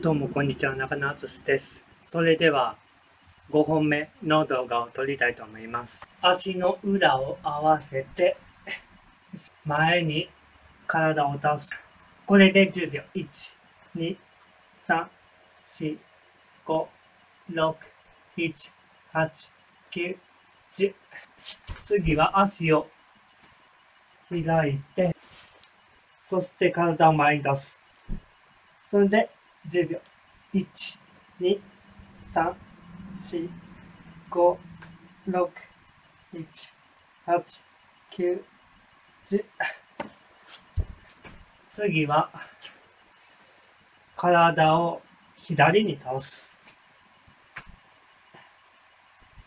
どうもこんにちは、中野敦です。それでは5本目の動画を撮りたいと思います。足の裏を合わせて前に体を倒す。これで10秒。1、2、3、4、5、6、7、8、9、10。次は足を開いて、そして体を前に出す。それで10秒。1、2、3、4、5、6、7、8、9、10。次は、体を左に倒す。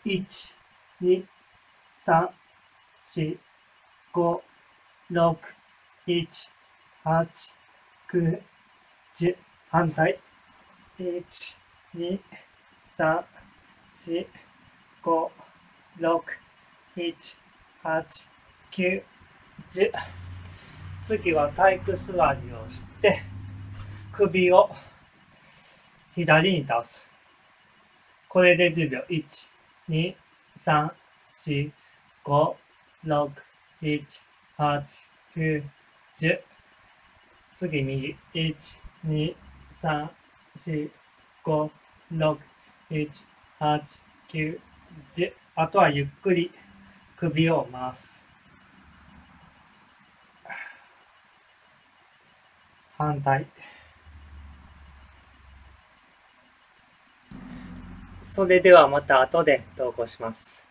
12345678910、10。反対。1、2、3、4、5、6、7、8、9、10。次は体育座りをして、首を左に倒す。これで10秒。1、2、3、4、5、6、7、8、9、10。次右。1、2、3、4、5、6、7、8、9、10。あとはゆっくり首を回す。反対。それではまた後で投稿します。